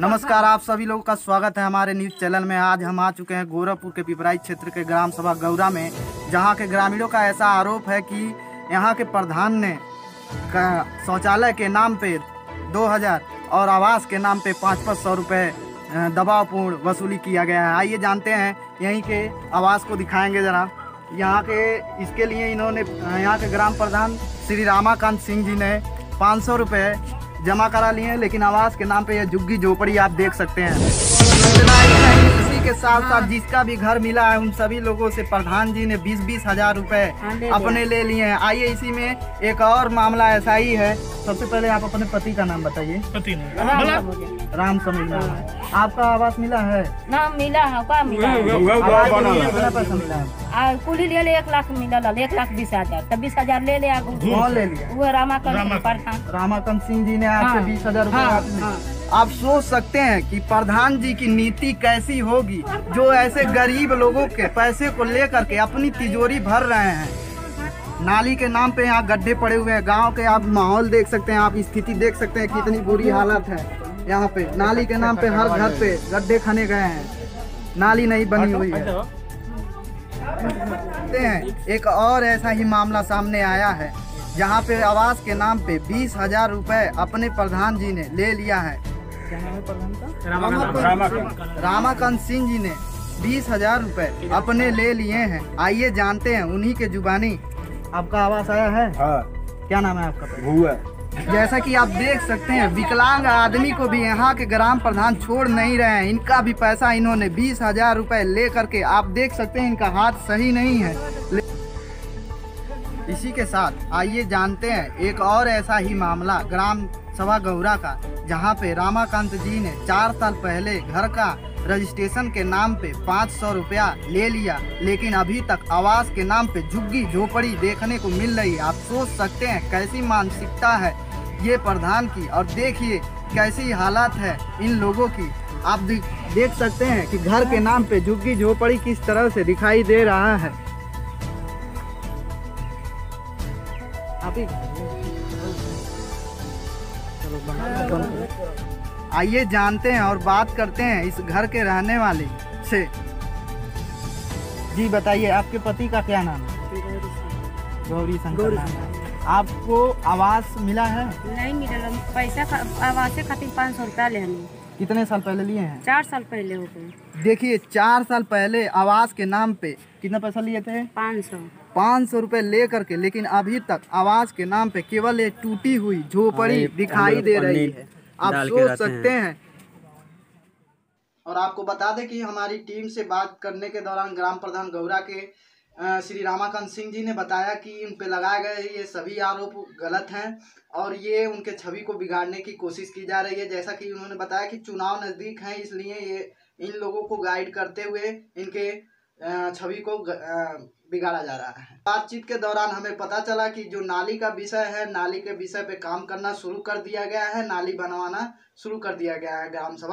नमस्कार, आप सभी लोगों का स्वागत है हमारे न्यूज़ चैनल में। आज हम आ चुके हैं गोरखपुर के पिपराई क्षेत्र के ग्राम सभा गौरा में, जहाँ के ग्रामीणों का ऐसा आरोप है कि यहाँ के प्रधान ने शौचालय के नाम पे 2000 और आवास के नाम पे पाँच पाँच सौ रुपये दबावपूर्ण वसूली किया गया है। आइए जानते हैं, यहीं के आवास को दिखाएँगे जरा। यहाँ के, इसके लिए इन्होंने यहाँ के ग्राम प्रधान श्री रामाकांत सिंह जी ने पाँच सौ रुपये जमा करा लिए हैं, लेकिन आवास के नाम पे ये झुग्गी झोपड़ी आप देख सकते हैं। के साथ साथ जिसका भी घर मिला है उन सभी लोगों से प्रधान जी ने बीस बीस हज़ार रुपए हाँ, अपने ले लिए हैं। आइए इसी में एक और मामला ऐसा ही। है सबसे पहले आप अपने पति का नाम बताइए। पति राम का बोले। राम समीर नाम। है। आपका आवास मिला है? ना मिला है का मिला है? मिला है? कुली ले ले एक लाख मिलल हल, एक लाख बीस हज़ार। तब बीस हज़ार ले ले कौन ले लिया? वो रामा कर प्रधान। रामाकांत सिंह जी ने आपसे हाँ, बीस हज़ार रुपए हाँ, आपने- हाँ। आप सोच सकते हैं कि प्रधान जी की नीति कैसी होगी, जो ऐसे गरीब लोगों के पैसे को लेकर के अपनी तिजोरी भर रहे हैं। नाली के नाम पे यहाँ गड्ढे पड़े हुए हैं। गाँव के आप माहौल देख सकते हैं, आप स्थिति देख सकते हैं कितनी बुरी हालत है यहाँ पे। नाली के नाम पे हर घर पे गड्ढे खने गए हैं। नाली नहीं बनी हुई है। हैं, एक और ऐसा ही मामला सामने आया है। जहाँ पे आवास के नाम पे बीस हज़ार रुपए अपने प्रधान जी ने ले लिया है। क्या नाम है प्रधान का। रामाकांत सिंह जी ने बीस हज़ार रूपए अपने ले लिए हैं। आइए जानते हैं उन्हीं के जुबानी। आपका आवास आया है? हाँ। क्या नाम है आपका? हुआ जैसा कि आप देख सकते हैं विकलांग आदमी को भी यहाँ के ग्राम प्रधान छोड़ नहीं रहे हैं। इनका भी पैसा इन्होंने बीस हज़ार रूपए ले करके आप देख सकते हैं इनका हाथ सही नहीं है। इसी के साथ आइए जानते हैं एक और ऐसा ही मामला ग्राम सभा गौरा का, जहाँ पे रामाकांत जी ने चार साल पहले घर का रजिस्ट्रेशन के नाम पे पाँच सौ रुपया ले लिया, लेकिन अभी तक आवास के नाम पे झुग्गी झोपड़ी देखने को मिल रही आप सोच सकते हैं कैसी मानसिकता है ये प्रधान की, और देखिए कैसी हालात है इन लोगों की आप देख सकते हैं कि घर के नाम पे झुग्गी झोपड़ी किस तरह से दिखाई दे रहा है। आइए, जानते हैं और बात करते हैं इस घर के रहने वाले से। जी, बताइए, आपके पति का क्या नाम है? गौरी शंकर आपको आवास मिला है? नहीं मिला, पैसा आवास खातिर पाँच सौ रुपया ले हमें कितने साल पहले लिए हैं? चार साल पहले हो गए। देखिए चार साल पहले आवास के नाम पे कितना पैसा लिए थे? पाँच सौ। पाँच सौ रुपये ले करके लेकिन अभी तक आवास के नाम पे केवल एक टूटी हुई झोपड़ी दिखाई दे रही है। आप सोच सकते हैं। और आपको बता दें कि हमारी टीम से बात करने के दौरान ग्राम प्रधान गौरा के श्री रामाकांत सिंह जी ने बताया कि इन पे लगाए गए ये सभी आरोप गलत हैं और ये उनके छवि को बिगाड़ने की कोशिश की जा रही है। जैसा कि उन्होंने बताया कि चुनाव नज़दीक हैं, इसलिए ये, इन लोगों को गाइड करते हुए इनके छवि को बिगाड़ा जा रहा है। बातचीत के दौरान हमें पता चला कि जो नाली का विषय है, नाली के विषय पे काम करना शुरू कर दिया गया है, नाली बनवाना शुरू कर दिया गया है ग्राम सभा।